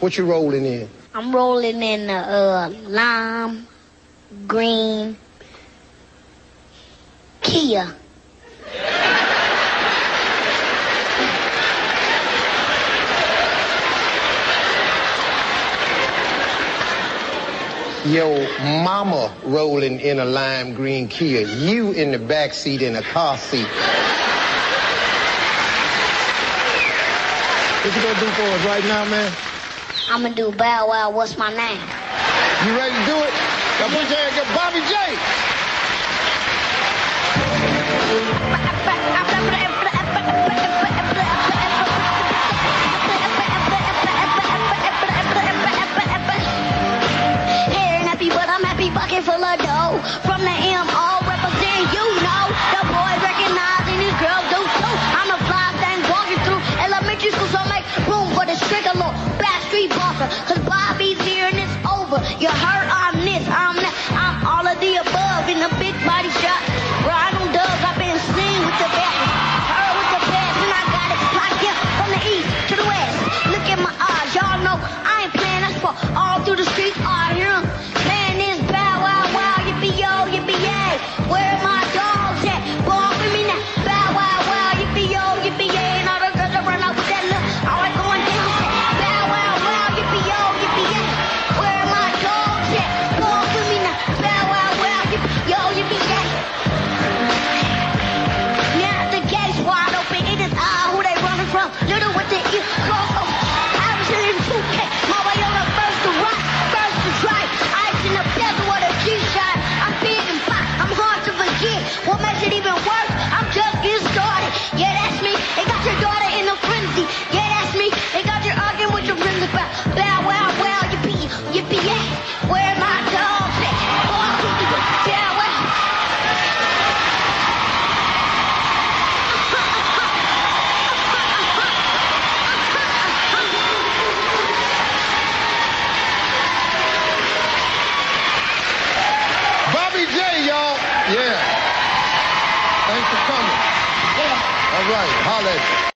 What you rolling in? I'm rolling in the uh, lime green Kia. Yo mama rolling in a lime green Kia. You in the back seat in a car seat. What you gonna do for us right now, man? I'm gonna do Bow Wow. What's my name? You ready to do it? Now put your hands up, Bobby J. Bossa. Cause Bobby's here and it's over. You heard I'm this, I'm that, I'm all of the above in a big body shot. On dubs, I've been seen with the best. Heard with the best, and I got it like him from the east to the west. Look at my eyes, y'all know I ain't playing. That's for all Yeah. Thanks for coming. Yeah. All right, holla.